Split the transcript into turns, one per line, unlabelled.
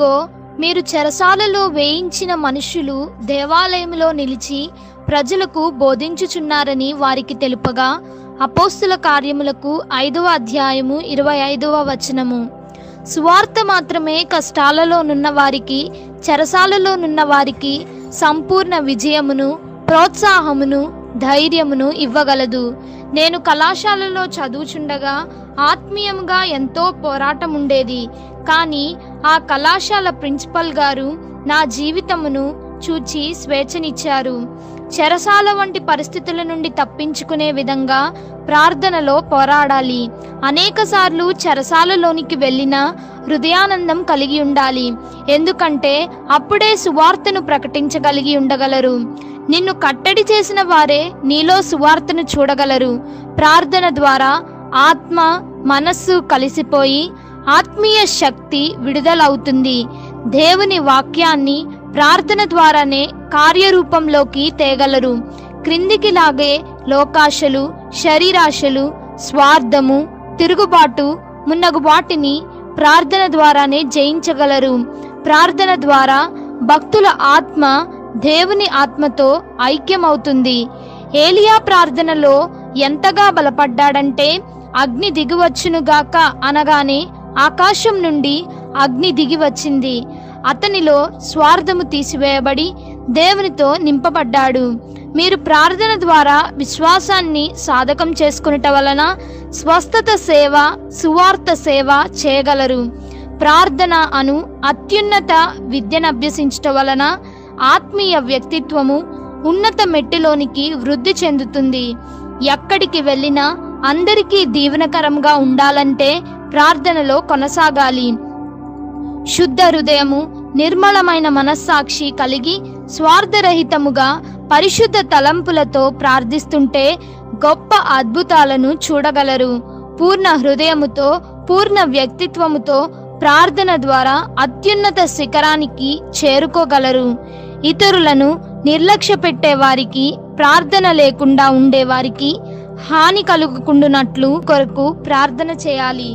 ఇదిగో మీరు చెరసాలలో వేయించిన మనుషులు దేవాలయంలో నిలిచి ప్రజలకు బోధించుచున్నారని వారికి తెలుపగా అపోస్తుల కార్యములకు ఐదవ అధ్యాయము ఇరవై ఐదవ వచనము. సువార్త మాత్రమే కష్టాలలోనున్న వారికి చెరసాలలోనున్న వారికి సంపూర్ణ విజయమును ప్రోత్సాహమును ధైర్యమును ఇవ్వగలదు. నేను కళాశాలలో చదువుచుండగా ఆత్మీయంగా ఎంతో పోరాటం ఉండేది కానీ ఆ కళాశాల ప్రిన్సిపల్ గారు నా జీవితమును చూచి స్వేచ్ఛనిచ్చారు. చెరసాల వంటి పరిస్థితుల నుండి తప్పించుకునే విధంగా ప్రార్థనలో పోరాడాలి. అనేకసార్లు చెరసాలలోనికి వెళ్ళిన హృదయానందం కలిగి ఉండాలి. ఎందుకంటే అప్పుడే సువార్తను ప్రకటించగలిగి ఉండగలరు. నిన్ను కట్టడి చేసిన వారే నీలో సువార్తను చూడగలరు. ప్రార్థన ద్వారా ఆత్మ మనస్సు కలిసిపోయి ఆత్మీయ శక్తి విడుదలవుతుంది. దేవుని వాక్యాన్ని ప్రార్థన ద్వారానే కార్యరూపంలోకి తేగలరు. క్రిందికి లాగే లోకాశలు శరీరాశలు స్వార్థము తిరుగుబాటు మున్నగు వాటిని ప్రార్థన ద్వారానే జయించగలరు. ప్రార్థన ద్వారా భక్తుల ఆత్మ దేవుని ఆత్మతో ఐక్యమవుతుంది. ఏలియా ప్రార్థనలో ఎంతగా బలపడ్డాడంటే అగ్ని దిగువచ్చునుగాక అనగానే ఆకాశం నుండి అగ్ని దిగి వచ్చింది. అతనిలో స్వార్థము తీసివేయబడి దేవునితో నింపబడ్డాడు. మీరు ప్రార్థన ద్వారా విశ్వాసాన్ని సాధకం చేసుకునుట వలన స్వస్థత సేవ సువార్త సేవ చేయగలరు. ప్రార్థన అను అత్యున్నత విద్యను అభ్యసించట వలన ఆత్మీయ వ్యక్తిత్వము ఉన్నత మెట్టిలోనికి వృద్ధి చెందుతుంది. ఎక్కడికి వెళ్ళినా అందరికీ దీవెనకరంగా ఉండాలంటే ప్రార్థనలో కొనసాగాలి. శుద్ధ హృదయము నిర్మలమైన మనస్సాక్షి కలిగి స్వార్థరహితముగా పరిశుద్ధ తలంపులతో ప్రార్థిస్తుంటే గొప్ప అద్భుతాలను చూడగలరు. పూర్ణ హృదయముతో పూర్ణ వ్యక్తిత్వముతో ప్రార్థన ద్వారా అత్యున్నత శిఖరానికి చేరుకోగలరు. ఇతరులను నిర్లక్ష్య పెట్టే వారికి ప్రార్థన లేకుండా ఉండేవారికి హాని కలుగుకుండునట్లు కొరకు ప్రార్థన చేయాలి.